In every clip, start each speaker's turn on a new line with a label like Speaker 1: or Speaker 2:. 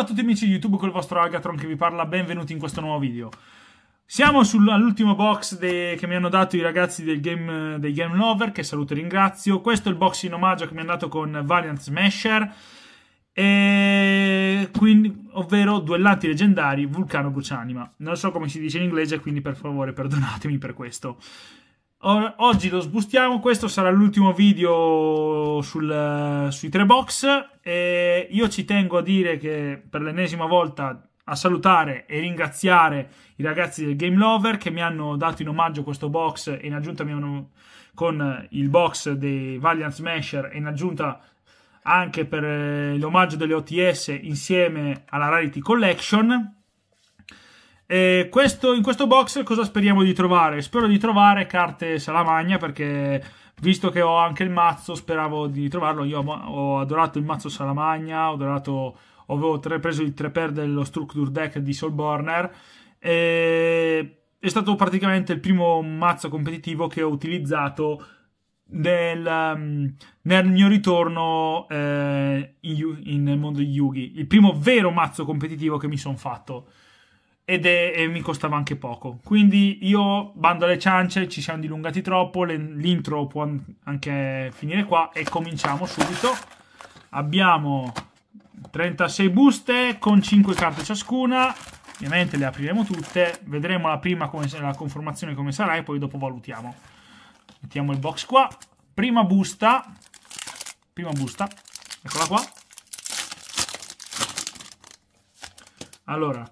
Speaker 1: Ciao a tutti amici di YouTube, con il vostro Agatron che vi parla, benvenuti in questo nuovo video. Siamo all'ultimo box che mi hanno dato i ragazzi del game, dei Game Lover, che saluto e ringrazio. Questo è il box in omaggio che mi hanno dato con Valiant Smasher, e quindi, ovvero duellanti leggendari Vulcano Brucianima. Non so come si dice in inglese, quindi per favore perdonatemi per questo. Oggi lo sbustiamo, questo sarà l'ultimo video sul, sui tre box e io ci tengo a dire che per l'ennesima volta a salutare e ringraziare i ragazzi del Game Lover che mi hanno dato in omaggio questo box e in aggiunta mi hanno con il box dei Valiant Smasher e in aggiunta anche per eh, l'omaggio delle OTS insieme alla Rarity Collection e questo, in questo box cosa speriamo di trovare? Spero di trovare carte Salamagna perché visto che ho anche il mazzo speravo di trovarlo. Io ho adorato il mazzo Salamagna, ho adorato, avevo tre, preso il 3 per dello Structure Deck di Soulburner e è stato praticamente il primo mazzo competitivo che ho utilizzato nel, um, nel mio ritorno eh, in, in, nel mondo di Yugi. Il primo vero mazzo competitivo che mi sono fatto ed è, e mi costava anche poco. Quindi io bando alle ciance, ci siamo dilungati troppo, l'intro può anche finire qua e cominciamo subito. Abbiamo 36 buste con 5 carte ciascuna, ovviamente le apriremo tutte, vedremo la prima come, la conformazione come sarà e poi dopo valutiamo. Mettiamo il box qua, prima busta, prima busta, eccola qua. Allora,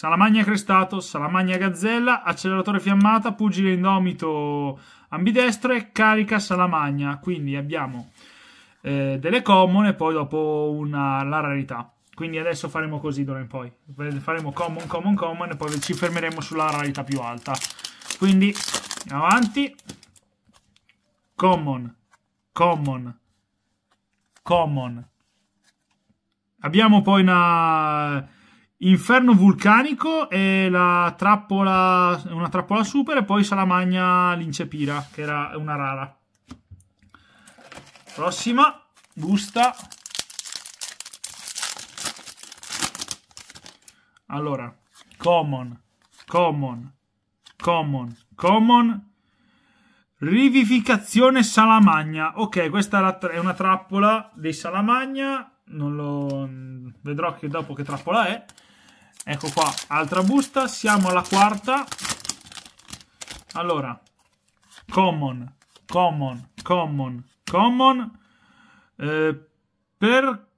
Speaker 1: Salamagna Crestato, Salamagna Gazzella, Acceleratore Fiammata, Pugile Indomito Ambidestro e Carica Salamagna. Quindi abbiamo eh, delle common e poi dopo una, la rarità. Quindi adesso faremo così d'ora in poi. Faremo common, common, common e poi ci fermeremo sulla rarità più alta. Quindi avanti. Common, common, common. Abbiamo poi una Inferno vulcanico e la trappola, una trappola super e poi Salamagna l'incepira, che era una rara. Prossima, busta. Allora, common, common, common, common, rivivificazione salamagna. Ok, questa è una trappola dei salamagna, non lo vedrò che dopo che trappola è. Ecco qua, altra busta, siamo alla quarta. Allora, common, common, common, common, eh, per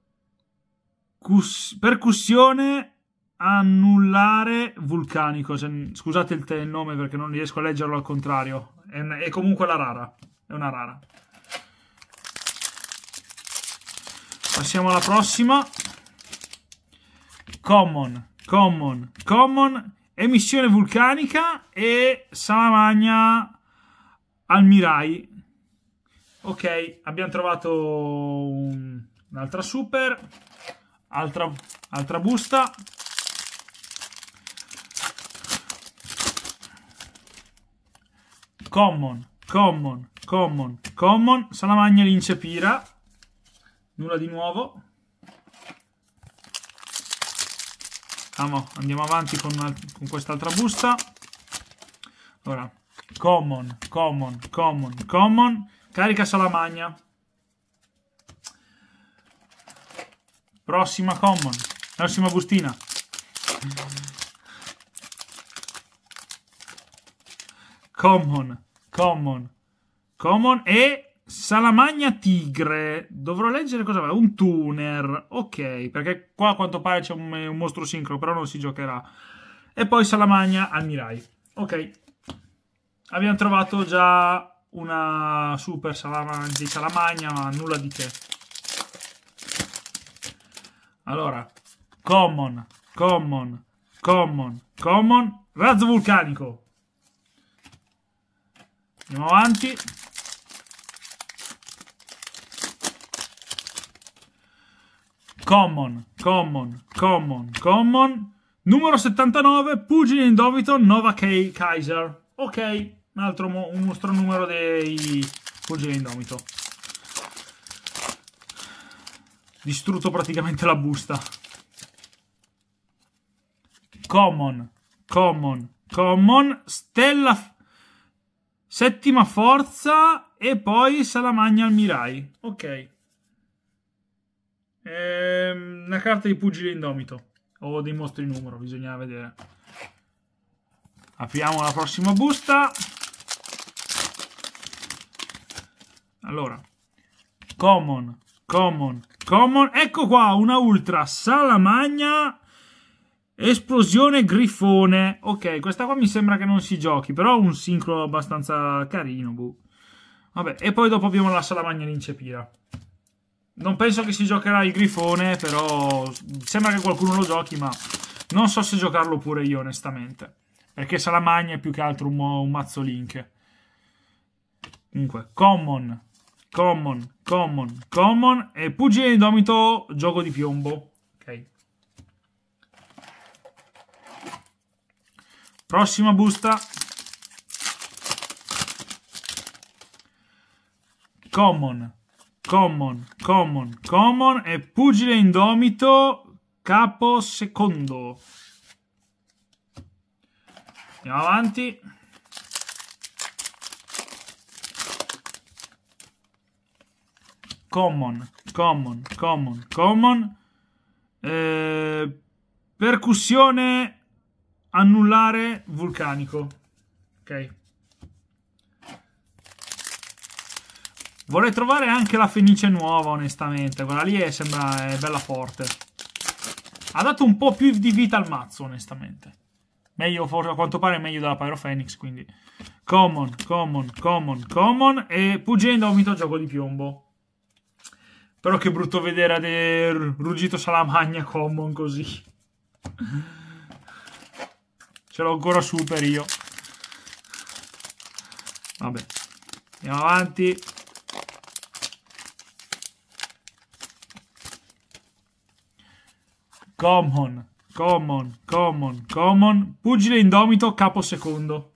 Speaker 1: percussione annullare vulcanico. Scusate il, il, nome perché non riesco a leggerlo al contrario. È, è comunque la rara. È una rara. Passiamo alla prossima. Common common, common, emissione vulcanica e salamagna almirai. Ok, abbiamo trovato un'altra super, altra, altra busta. Common, common, common, common, salamagna l'incepira. Nulla di nuovo. Andiamo, avanti con, con quest'altra busta. Allora, common, common, common, common. Carica salamagna. Prossima common. Prossima bustina. Common, common, common e Salamagna Tigre. Dovrò leggere cosa va. Un tuner. Ok, perché qua a quanto pare c'è un, un, mostro sincro, però non si giocherà. E poi Salamagna Almirai. Ok. Abbiamo trovato già una super Salamagna, di Salamagna, ma nulla di che. Allora, common, common, common, common, razzo vulcanico. Andiamo avanti. Common, common, common, common. Numero 79, Pugile Indovito, Nova K Kaiser. Ok, un altro un nostro numero dei Pugile Indomito. distrutto praticamente la busta. Common, common, common, stella, settima forza e poi Salamagna al Mirai. Ok. Ehm, una carta di pugile indomito o dei mostri numero, bisogna vedere. Apriamo la prossima busta. Allora, common, common, common. Ecco qua, una ultra salamagna, esplosione grifone. Ok, questa qua mi sembra che non si giochi, però un sincro abbastanza carino. Boh. Vabbè, e poi dopo abbiamo la salamagna l'incepira. Non penso che si giocherà il grifone, però sembra che qualcuno lo giochi, ma non so se giocarlo pure io, onestamente. Perché Salamagna è più che altro un, un mazzo link. Comunque, common, common, common, common e pugile indomito gioco di piombo. Ok. Prossima busta. Common common, common, common e pugile indomito capo secondo. Andiamo avanti. Common, common, common, common. Eh, percussione annullare vulcanico. Ok. Vorrei trovare anche la Fenice nuova, onestamente. Quella lì è, sembra è bella forte. Ha dato un po' più di vita al mazzo, onestamente. Meglio, forse, a quanto pare, meglio della Pyro Phoenix, quindi... Common, common, common, common. E Pugile Indomito gioco di piombo. Però che brutto vedere del ruggito salamagna common così. Ce l'ho ancora super io. Vabbè. Andiamo avanti. Common, common, common, common. Pugile indomito, capo secondo.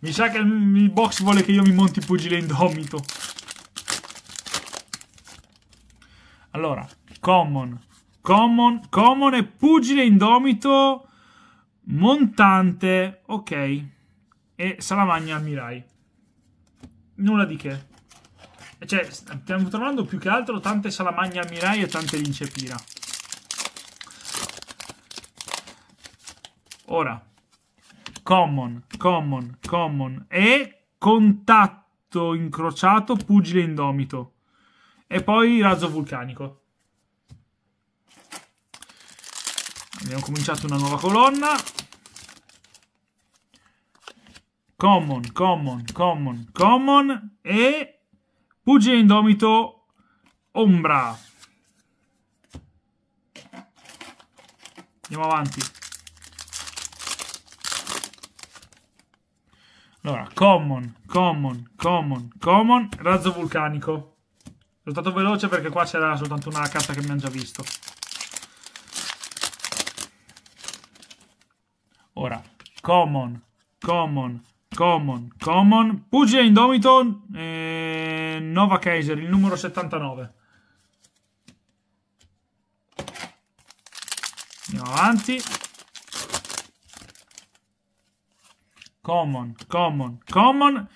Speaker 1: Mi sa che il box vuole che io mi monti pugile indomito. Allora, common, common, common e pugile indomito montante. Ok. E salamagna al Mirai. Nulla di che. Cioè, stiamo trovando più che altro tante salamagne a Mirai e tante lincepira. Ora, common, common, common e contatto incrociato pugile indomito. E poi razzo vulcanico. Abbiamo cominciato una nuova colonna. Common, common, common, common e Pugile indomito Ombra. Andiamo avanti. Allora, common, common, common, common, razzo vulcanico. Sono stato veloce perché qua c'era soltanto una carta che abbiamo già visto. Ora, common, common, common, common, pugile indomito, eh, Nova Kaiser, il numero 79. Andiamo avanti. Common, common, common.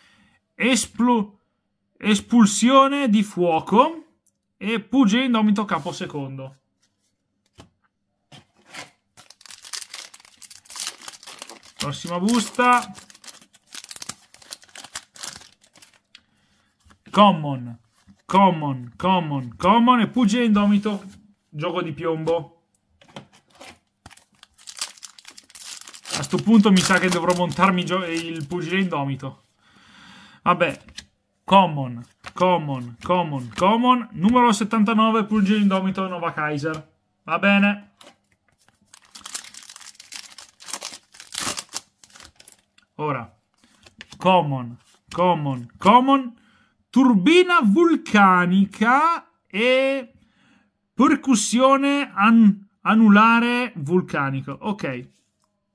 Speaker 1: Esplu espulsione di fuoco. E Pugge indomito capo secondo. Prossima busta. Common, common, common, common e pugile indomito, gioco di piombo. A questo punto mi sa che dovrò montarmi il pugile indomito. Vabbè, common, common, common, common, numero 79, pugile indomito, Nova Kaiser. Va bene. Ora, common, common, common, turbina vulcanica e percussione an anulare vulcanico. Ok.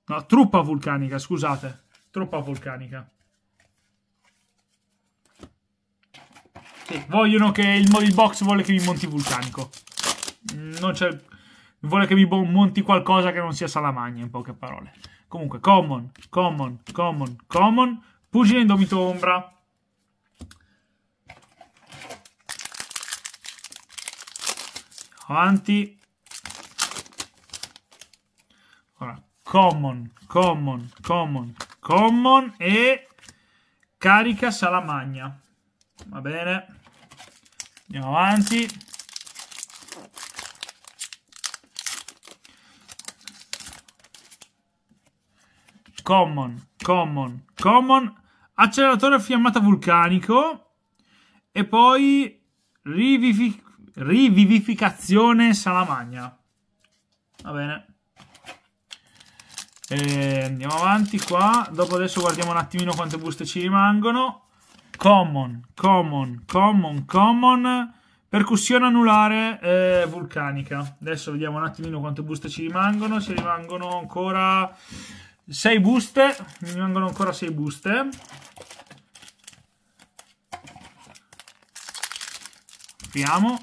Speaker 1: No, truppa vulcanica, scusate. Truppa vulcanica. Sì, vogliono che il, il box vuole che mi monti vulcanico. Non c'è... Vuole che mi monti qualcosa che non sia salamagna, in poche parole. Comunque, common, common, common, common. Pugile indomito ombra. Avanti. Ora, common, common, common, common e carica salamagna. Va bene. Andiamo avanti. Common, common, common. Acceleratore a fiammata vulcanico. E poi rivivific rivivificazione salamagna. Va bene. E andiamo avanti qua. Dopo adesso guardiamo un attimino quante buste ci rimangono. Common, common, common, common. Percussione anulare eh, vulcanica. Adesso vediamo un attimino quante buste ci rimangono. Ci rimangono ancora 6 buste. Mi rimangono ancora 6 buste. Apriamo.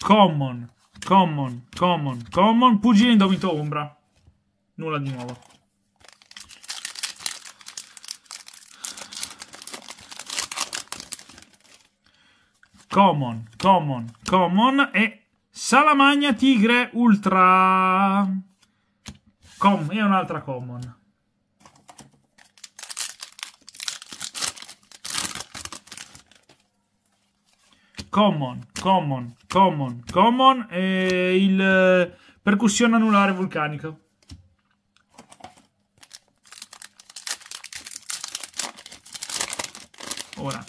Speaker 1: Common, common, common, common. Pugile indomito ombra. Nulla di nuovo. Common, common, common e Salamagna Tigre Ultra. Com è un'altra common. Common, common, common, common e il eh, percussione anulare vulcanico. Ora.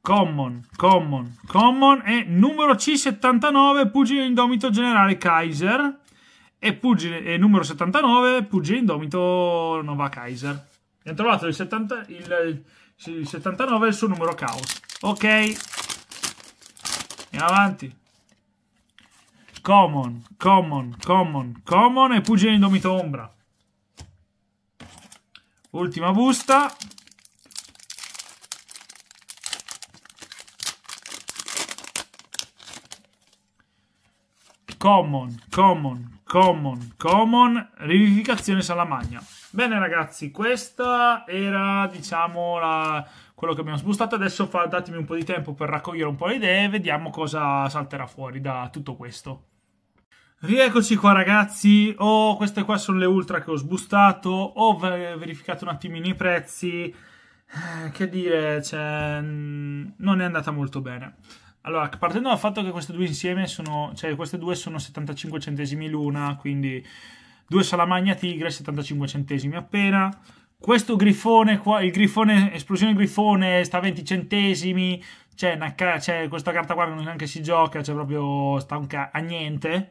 Speaker 1: Common, common, common e numero C79 pugile indomito generale Kaiser e, pugile, e numero 79 pugile indomito Nova Kaiser. Abbiamo trovato il, 70, il il 79 è il suo numero caos. Ok. Andiamo avanti. Common, common, common, common e pugile indomito ombra. Ultima busta. Common, common, common, common, rivivificazione salamagna. Bene ragazzi, questa era diciamo la, quello che abbiamo sbustato. Adesso fa, datemi un po' di tempo per raccogliere un po' le idee e vediamo cosa salterà fuori da tutto questo. Rieccoci qua ragazzi, oh, queste qua sono le ultra che ho sbustato, ho verificato un attimino i prezzi, eh, che dire, cioè, non è andata molto bene. Allora, partendo dal fatto che queste due insieme sono, cioè queste due sono 75 centesimi l'una, quindi due salamagna tigre, 75 centesimi appena. Questo grifone qua, il grifone, esplosione grifone, sta a 20 centesimi. C'è, c'è questa carta qua che neanche si gioca, cioè proprio sta a niente.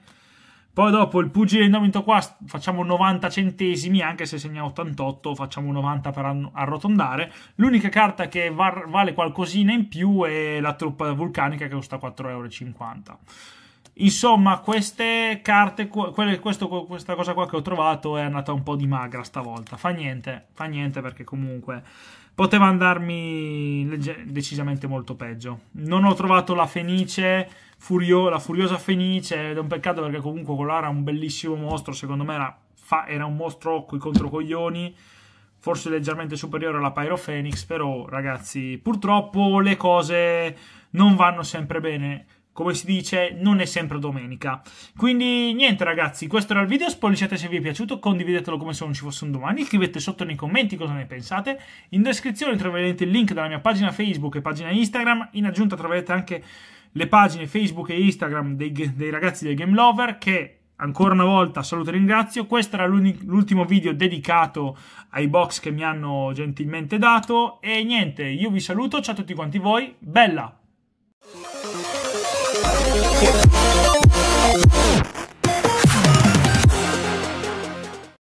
Speaker 1: Poi dopo il pugile indomito qua facciamo 90 centesimi, anche se segna 88 facciamo 90 per arrotondare. L'unica carta che vale qualcosina in più è la truppa vulcanica che costa 4,50 euro. Insomma, queste carte, quelle, questo, questa cosa qua che ho trovato è andata un po' di magra stavolta. Fa niente, fa niente perché comunque poteva andarmi decisamente molto peggio. Non ho trovato la Fenice, Furio, la Furiosa Fenice, ed è un peccato perché comunque quello era un bellissimo mostro, secondo me era, era un mostro coi controcoglioni, forse leggermente superiore alla Pyro Phoenix, però ragazzi, purtroppo le cose non vanno sempre bene come si dice, non è sempre domenica. Quindi niente ragazzi, questo era il video, spolliciate se vi è piaciuto, condividetelo come se non ci fosse un domani, scrivete sotto nei commenti cosa ne pensate, in descrizione troverete il link della mia pagina Facebook e pagina Instagram, in aggiunta troverete anche le pagine Facebook e Instagram dei, dei ragazzi del Game Lover che ancora una volta saluto e ringrazio. Questo era l'ultimo video dedicato ai box che mi hanno gentilmente dato. E niente, io vi saluto, ciao a tutti quanti voi, bella!